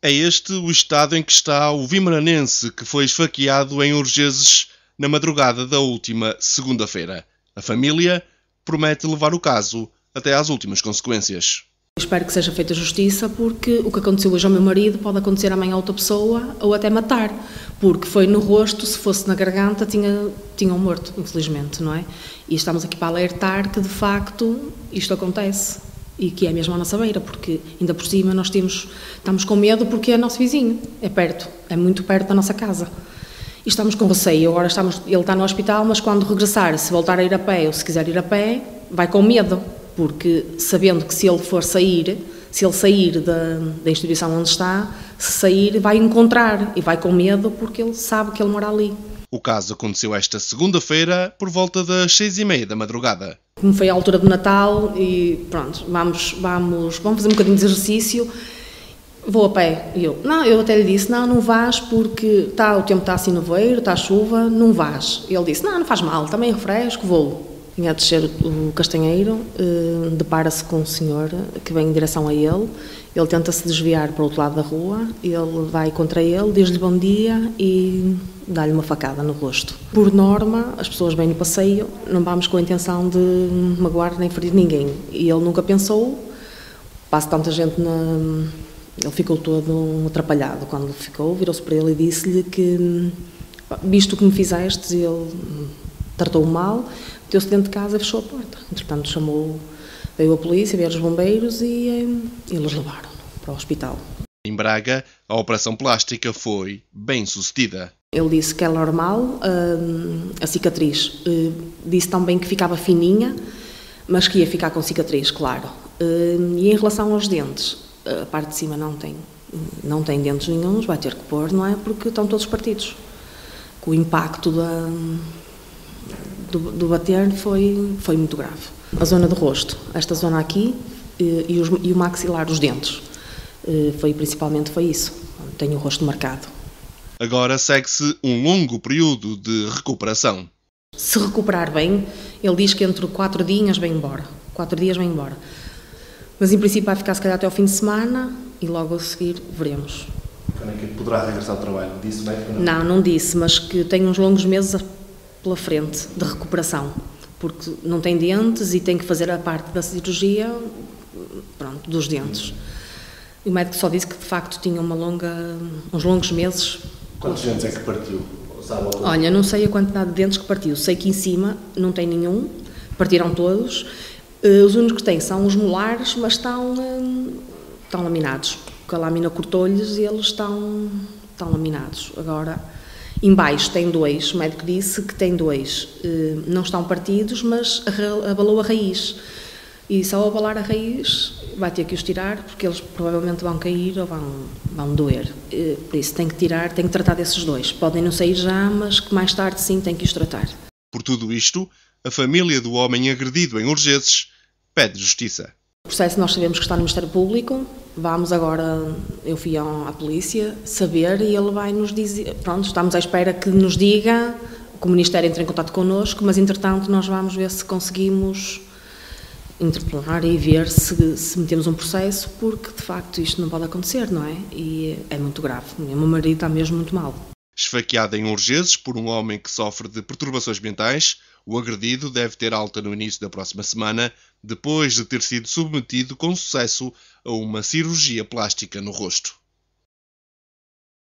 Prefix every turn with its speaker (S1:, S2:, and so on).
S1: É este o estado em que está o vimaranense que foi esfaqueado em Urgeses na madrugada da última segunda-feira. A família promete levar o caso até às últimas consequências.
S2: Espero que seja feita justiça, porque o que aconteceu hoje ao meu marido pode acontecer amanhã a outra pessoa ou até matar, porque foi no rosto, se fosse na garganta, tinha, tinham morto, infelizmente, não é? E estamos aqui para alertar que de facto isto acontece e que é mesmo à nossa beira, porque ainda por cima nós temos, estamos com medo porque é nosso vizinho, é perto, é muito perto da nossa casa. E estamos com receio, agora estamos, ele está no hospital, mas quando regressar, se voltar a ir a pé ou se quiser ir a pé, vai com medo, porque sabendo que se ele for sair, se ele sair da, da instituição onde está, se sair, vai encontrar e vai com medo porque ele sabe que ele mora ali.
S1: O caso aconteceu esta segunda-feira por volta das seis e meia da madrugada.
S2: Como foi a altura do Natal e pronto, vamos, vamos, vamos fazer um bocadinho de exercício. Vou a pé. E eu, não, eu até lhe disse, não, não vás porque tá, o tempo está assim no voeiro, está chuva, não vás. E ele disse, não, não faz mal, também refresco, vou vinha a descer o Castanheiro, eh, depara-se com um senhor que vem em direção a ele, ele tenta se desviar para o outro lado da rua, ele vai contra ele, diz-lhe bom dia e dá-lhe uma facada no rosto. Por norma, as pessoas vêm no passeio, não vamos com a intenção de magoar nem ferir ninguém. E ele nunca pensou, passa tanta gente na... Ele ficou todo atrapalhado quando ficou, virou-se para ele e disse-lhe que, visto o que me fizeste, ele tratou-o mal, meteu-se dentro de casa e fechou a porta. Entretanto, chamou, veio a polícia, vieram os bombeiros e, eh, eles levaram para o hospital.
S1: Em Braga, a operação plástica foi bem sucedida.
S2: Ele disse que é normal, eh, a cicatriz. Eh, disse também que ficava fininha, mas que ia ficar com cicatriz, claro. E em relação aos dentes, a parte de cima não tem, não tem dentes nenhums, vai ter que pôr, não é? Porque estão todos partidos. Com o impacto da, do, do bater foi, foi muito grave. A zona do rosto, esta zona aqui e, os, e o maxilar, os dentes, eh, foi principalmente foi isso. Tenho o rosto marcado.
S1: Agora segue-se um longo período de recuperação.
S2: Se recuperar bem, ele diz que entre quatro dias vem embora. Quatro dias vem embora. Mas em princípio vai ficar se calhar até ao fim de semana e logo a seguir veremos.
S3: Quando é que poderá regressar ao trabalho? Disse bem?
S2: Não, não disse, mas que tem uns longos meses pela frente de recuperação, porque não tem dentes e tem que fazer a parte da cirurgia pronto, dos dentes. E o médico só disse que de facto tinha uma longa, uns longos meses.
S3: Quantos dentes é que partiu?
S2: Olha, não sei a quantidade de dentes que partiu. Sei que em cima não tem nenhum, partiram todos. Eh, os únicos que têm são os molares, mas estão, eh, estão laminados. Porque a lâmina cortou-lhes e eles estão, estão laminados. Agora, Embaixo tem dois, o médico disse que tem dois. Eh, não estão partidos, mas abalou a raiz. E só ao abalar a raiz vai ter que os tirar, porque eles provavelmente vão cair ou vão, vão doer. Eh, por isso tem que tirar, tem que tratar desses dois. Podem não sair já, mas que mais tarde sim tem que os tratar.
S1: Por tudo isto, a família do homem agredido em Urgeses pede justiça.
S2: O processo nós sabemos que está no Ministério Público, vamos agora, eu fui à polícia, saber e ele vai nos dizer, pronto, estamos à espera que nos diga, que o Ministério entre em contato connosco, mas entretanto nós vamos ver se conseguimos interpelar e ver se, se metemos um processo, porque de facto isto não pode acontecer, não é? E é muito grave, o meu marido está mesmo muito mal.
S1: Esfaqueada em Urgeses por um homem que sofre de perturbações mentais, o agredido deve ter alta no início da próxima semana, depois de ter sido submetido com sucesso a uma cirurgia plástica no rosto.